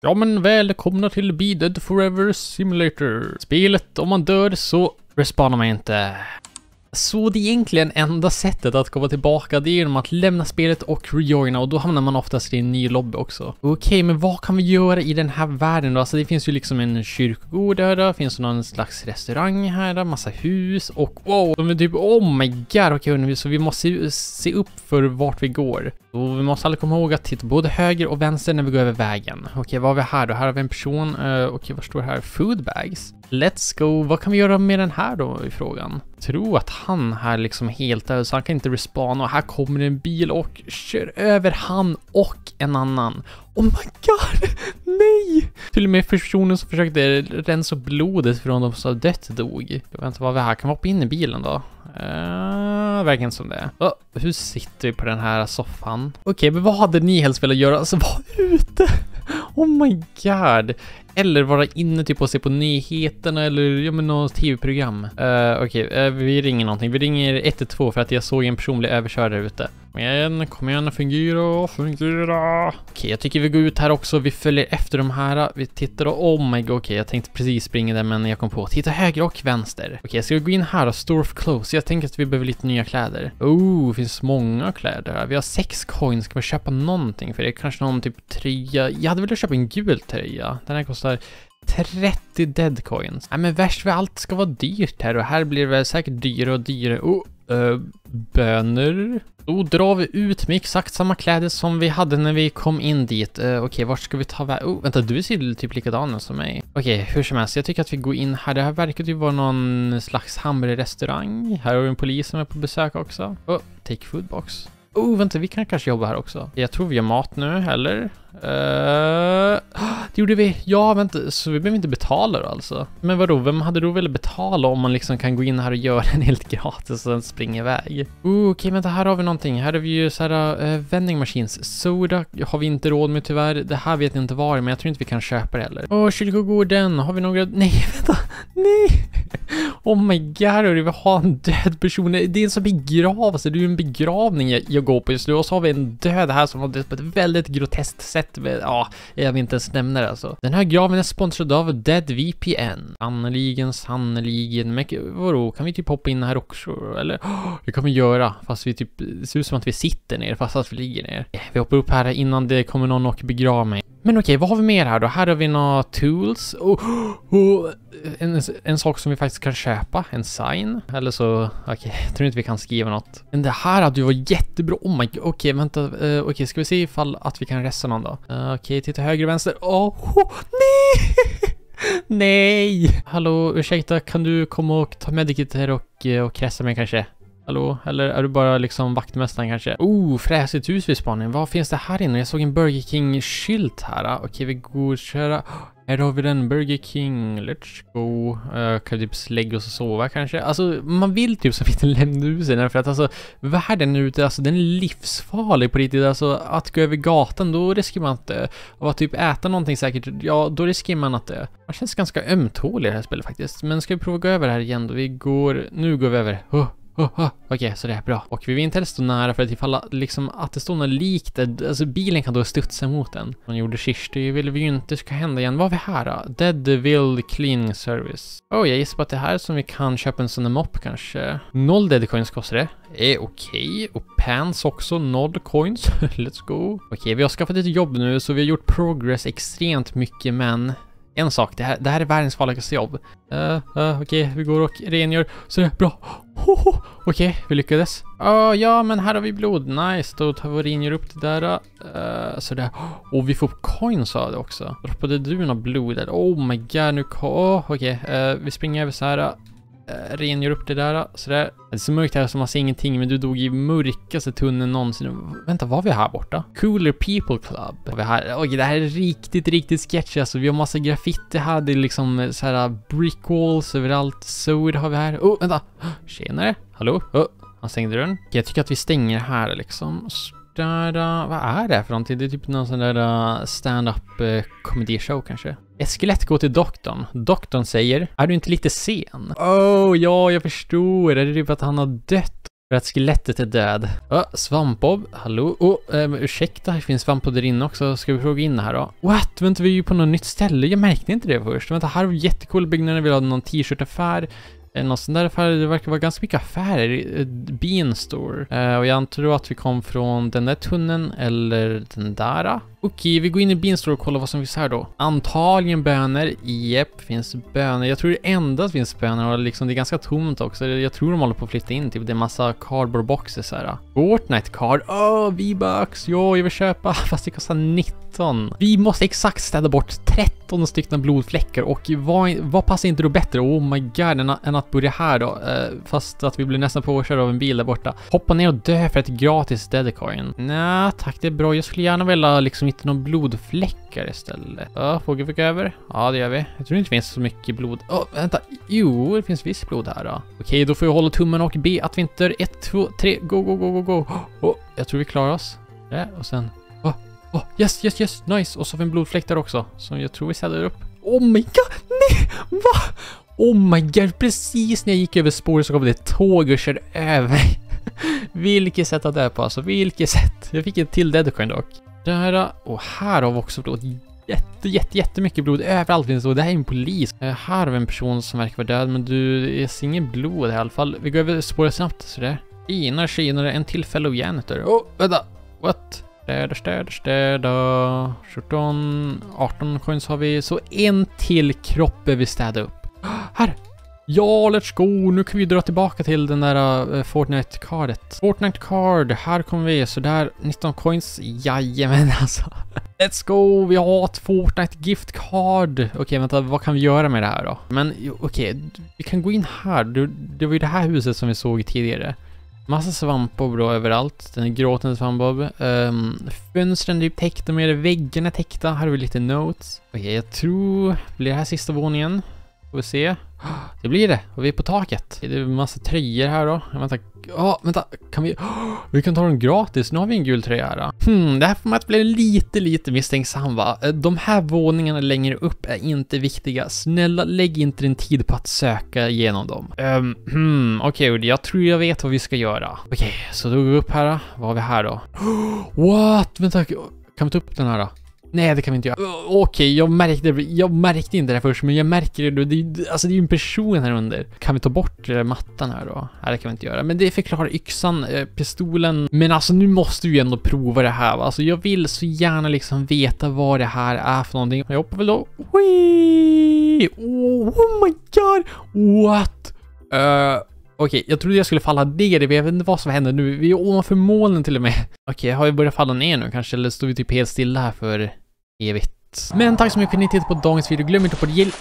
Ja men välkomna till Be Dead Forever Simulator. Spelet, om man dör så respawnar man inte. Så det är egentligen enda sättet att komma tillbaka, det är genom att lämna spelet och rejoina och då hamnar man oftast i en ny lobby också. Okej, okay, men vad kan vi göra i den här världen då? Alltså det finns ju liksom en kyrkogård här, då, finns det någon slags restaurang här, där, massa hus och wow, de är typ oh my god, okej okay, så vi måste se upp för vart vi går. Och vi måste alla komma ihåg att titta både höger och vänster när vi går över vägen. Okej, okay, vad har vi här då? Här har vi en person. Uh, Okej, okay, vad står här? Food bags. Let's go. Vad kan vi göra med den här då i frågan? Tro att han här liksom helt död så han kan inte respawna och här kommer en bil och kör över han och en annan. Oh my god! Nej! Till och med personen som försökte rensa blodet från de som dött dog. Jag vet inte vad vi här kan vi hoppa in i bilen då. Uh, verkligen som det. Oh, hur sitter vi på den här soffan? Okej, okay, men vad hade ni helst velat göra? Alltså, var ute! Oh my god! Eller vara inne typ och se på nyheterna eller ja men något tv-program. Uh, Okej, okay, uh, vi ringer någonting. Vi ringer 112 för att jag såg en person bli överkörd där ute. Kom igen, kom igen, fungera, fungera. Okej, okay, jag tycker vi går ut här också. Vi följer efter de här. Vi tittar och oh my god, okej, okay, jag tänkte precis springa där men jag kom på. Titta höger och vänster. Okej, okay, jag ska gå in här och store of clothes. Jag tänker att vi behöver lite nya kläder. Oh, det finns många kläder här. Vi har sex coins. Ska vi köpa någonting för det? Kanske någon typ tröja. Jag hade velat köpa en gul tröja. Den här kostar 30 deadcoins. Nej men värst för allt ska vara dyrt här och här blir det väl säkert dyrare och dyrare. Oh, eh, uh, bönor. Då drar vi ut med exakt samma kläder som vi hade när vi kom in dit. Uh, Okej, okay, vart ska vi ta vägen? Oh, vänta, du ser typ likadan som mig. Okej, okay, hur som helst, jag tycker att vi går in här. Det här verkar ju vara någon slags hamburgerrestaurang. Här har vi en polis som är på besök också. Oh, take food box. Oh, vänta, vi kan kanske jobba här också. Jag tror vi har mat nu, eller? Uh, det gjorde vi. Ja, vänta, så vi behöver inte betala då alltså? Men vadå, vem hade då velat betala om man liksom kan gå in här och göra den helt gratis och sen springa iväg? Oh, okej, okay, vänta, här har vi någonting. Här har vi ju så här eh, uh, vending machines. Soda har vi inte råd med tyvärr. Det här vet jag inte var men jag tror inte vi kan köpa det heller. Åh, oh, kyrkogården. Har vi några? Nej, vänta. Nej! Oh my god, hörru, vi har en död person. Det är en sån begravs. Det är ju en begravning jag, jag går på just nu. Och så har vi en död här som har dött på ett väldigt groteskt sätt. Ja, jag vill inte ens nämna det alltså. Den här graven är sponsrad av Dead VPN. Sannoliken, sannoliken. Men vadå, kan vi typ hoppa in här också? Eller? Oh, det kan vi göra. Fast vi typ, det ser ut som att vi sitter ner fast att vi ligger ner. Eh, vi hoppar upp här innan det kommer någon och begrava mig. Men okej, vad har vi mer här då? Här har vi några tools och, och en, en sak som vi faktiskt kan köpa, en sign. Eller så, okej, okay, jag tror inte vi kan skriva något. Men det här hade ju varit jättebra. Oh my god, okej, okay, vänta, uh, okej, okay, ska vi se ifall att vi kan resta någon då? Uh, okej, okay, titta höger och vänster. Åh, oh, nej! nej! Hallå, ursäkta, kan du komma och ta medikit här och, eh, och kressa mig kanske? Hallå? Eller är du bara liksom vaktmästaren kanske? Oh, fräsigt hus vid spaningen. Vad finns det här inne? Jag såg en Burger King-skylt här. Ah, okej, vi går och köra. Ah, här har vi den Burger King. Let's go. Uh, kan vi typ lägga oss och sova kanske? Alltså, man vill typ så inte lämna husen för att alltså världen ute, alltså den är livsfarlig på riktigt. Alltså att gå över gatan, då riskerar man att dö. Och att typ äta någonting säkert, ja, då riskerar man att dö. Man känns ganska ömtålig i det här spelet faktiskt. Men ska vi prova att gå över här igen då? Vi går, nu går vi över. Oh. Oh, oh. Okej, okay, så det är bra. Och vi vill inte helst stå nära för att ifall liksom att det står något likt, eh, alltså bilen kan då studsa mot den. Hon gjorde Kirsti vill vi ju inte ska hända igen. Vad har vi här då? Deadville Cleaning Service. Oh, jag gissar på att det är här som vi kan köpa en sån där mopp kanske. Noll deadcoins kostar det. Är okej. Okay. Och pants också, noll coins. Let's go. Okej, okay, vi har skaffat ett jobb nu så vi har gjort progress extremt mycket men en sak, det här, det här är världens farligaste jobb. Uh, uh, Okej, okay, vi går och rengör. Så det är bra. Oh, oh. Okej, okay, vi lyckades. Uh, ja, men här har vi blod. Nice, då tar vi och rengör upp det där. Uh, så det. Och vi får coins av det också. Droppade du något blod där? Oh my god, nu... Oh, Okej, okay. uh, vi springer över så här Eh, rengör upp det där. Eh, sådär. Det är så mörkt här så man ser ingenting, men du dog i mörkaste tunneln någonsin. Vänta, var vi här borta? Cooler People Club. Var vi här? Oj, det här är riktigt, riktigt sketchy alltså. Vi har massa graffiti här. Det är liksom eh, så här brick walls överallt. Sword har vi här. Oh, vänta! Tjenare! Hallå? Oh, han stängde dörren. Jag tycker att vi stänger här liksom där, uh, vad är det för någonting? Det är typ någon sån där uh, stand-up uh, komedishow kanske. Ett skelett går till doktorn. Doktorn säger, är du inte lite sen? Oh, ja, jag förstår. Är det typ att han har dött? För att skelettet är död. Ja, Svampbob, hallå? Oh, um, ursäkta, det finns Svampbob där inne också. Ska vi fråga in här då? What? Vänta, vi är ju på något nytt ställe. Jag märkte inte det först. Vänta, här vi jättecool byggnader. Vi har någon t-shirtaffär. Eh, Någon sån där affär, det verkar vara ganska mycket affärer. Eh, Bean Store. Uh, och jag antar då att vi kom från den där tunneln eller den där. Okej, vi går in i Beanstalk och kollar vad som finns här då. Antagligen bönor. Jepp, finns bönor. Jag tror det endast finns bönor och liksom det är ganska tomt också. Jag tror de håller på att flytta in typ. Det är massa cardboard boxes här. Fortnite card. Åh, oh, V-bucks. Jo, jag vill köpa. Fast det kostar 19. Vi måste exakt städa bort 13 stycken blodfläckar och vad, vad passar inte då bättre? Oh my god, än, än att börja här då. Uh, fast att vi blir nästan påkörda av en bil där borta. Hoppa ner och dö för ett gratis dedecoin. Nej, tack det är bra. Jag skulle gärna vilja liksom inte någon blodfläckar istället. Ja, fågelfick över. Ja, det gör vi. Jag tror det inte finns så mycket blod. Åh, oh, vänta. Jo, det finns visst blod här då. Okej, då får jag hålla tummen och be att vi inte... Ett, två, tre, go, go, go, go, go. Oh, jag tror vi klarar oss. Ja, och sen... Oh, oh, yes, yes, yes, nice. Och så har vi en blodfläck där också, som jag tror vi ställer upp. Oh my god, nej! Va? Oh my god, precis när jag gick över spåret så kom det ett tåg och körde över mig. Vilket sätt att det är på alltså, vilket sätt. Jag fick en till deadcoin dock. Där, och här har vi också blod. Jätte, jätte, jättemycket blod överallt finns det och det här är en polis. Eh, här har vi en person som verkar vara död, men du, jag ser ingen blod i alla fall. Vi går över spåret snabbt, sådär. Tjenare, tjenare, en till fellow janitor. Åh, oh, vänta! What? Städa, städa, städa. 17, 18 coins har vi. Så en till kropp behöver vi städa upp. Här! Ja, let's go! Nu kan vi dra tillbaka till den där eh, uh, Fortnite-cardet. Fortnite-card, här kommer vi. Så där 19 coins. Jajamän alltså. Let's go! Vi har ett Fortnite gift card. Okej, okay, vänta, vad kan vi göra med det här då? Men okej, okay, vi kan gå in här. Det, det var ju det här huset som vi såg tidigare. Massa svampbob då överallt. Den är gråtande svampbob. Um, fönstren är täckta med väggarna täckta. Här har vi lite notes. Okej, okay, jag tror... Blir det här sista våningen? Får vi se. Det blir det. Och vi är på taket. Det är en massa tröjor här då. Vänta. Oh, vänta. Kan vi... Oh, vi kan ta dem gratis. Nu har vi en gul tröja här. Då. Hmm, det här får mig att bli lite, lite misstänksam va. Eh, de här våningarna längre upp är inte viktiga. Snälla, lägg inte din tid på att söka igenom dem. Um, hmm, okej, okay, jag tror jag vet vad vi ska göra. Okej, okay, så då går vi upp här då. Vad har vi här då? What? Vänta, kan vi ta upp den här då? Nej, det kan vi inte göra. Okej, okay, jag märkte Jag märkte inte det först, men jag märker det nu. Det, alltså, det är ju en person här under. Kan vi ta bort eh, mattan här då? Nej, det kan vi inte göra. Men det förklarar yxan, eh, pistolen. Men alltså, nu måste vi ju ändå prova det här. Va? Alltså, jag vill så gärna liksom veta vad det här är för någonting. Jag hoppar väl då. Wee! Oh, oh my god! What? Uh, Okej, jag trodde jag skulle falla ner, jag vet inte vad som händer nu. Vi är ovanför molnen till och med. Okej, har vi börjat falla ner nu kanske? Eller står vi typ helt stilla här för evigt? Men tack så mycket för att ni tittade på dagens video. Glöm inte att på det